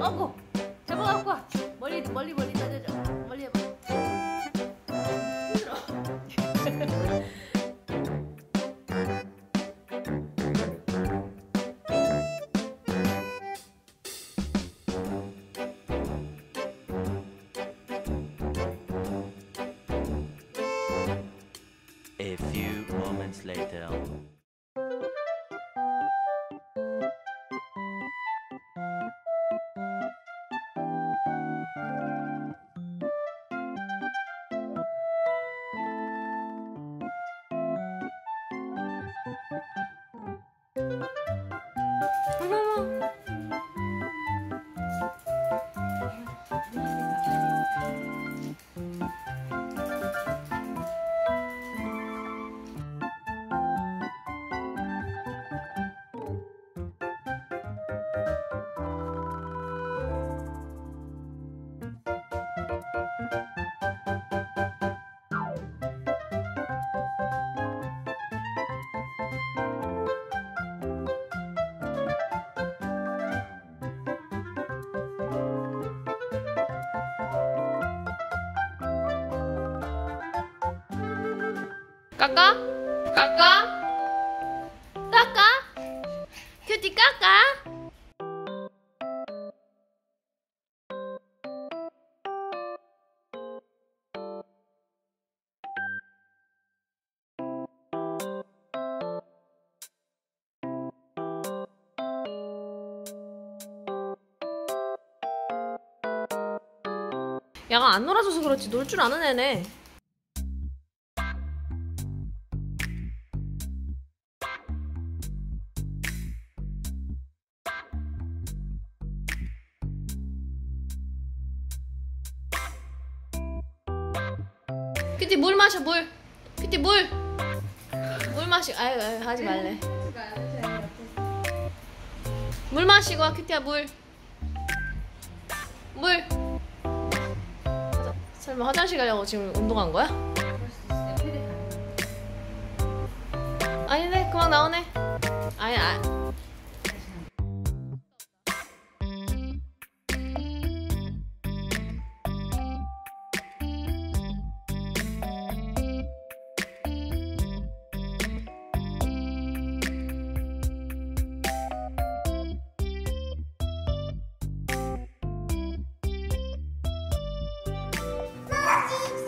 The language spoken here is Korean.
어구 잡아 갖고 와. 멀리 멀리 멀리 던져줘. 멀리 해봐. 힘들어. A few moments later. Música 까까? 까까? 까까? 큐티 까까? 야가 안 놀아줘서 그렇지 놀 줄 아는 애네 큐티 물 마셔 물. 큐티 물 물 마시 아유, 아유 하지 말래. 물 마시고 와 큐티야 물물. 설마 화장실 가려고 지금 운동한 거야? 아니네 그만 나오네. 아니 아 Daddy.